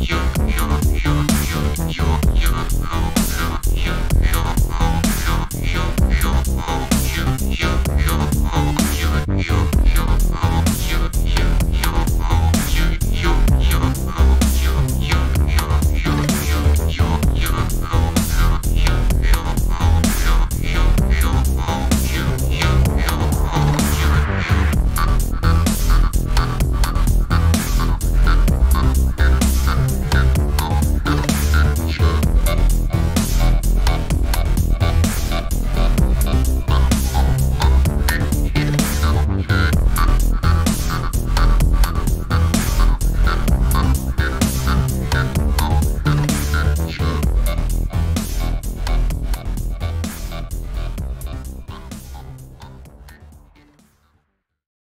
you.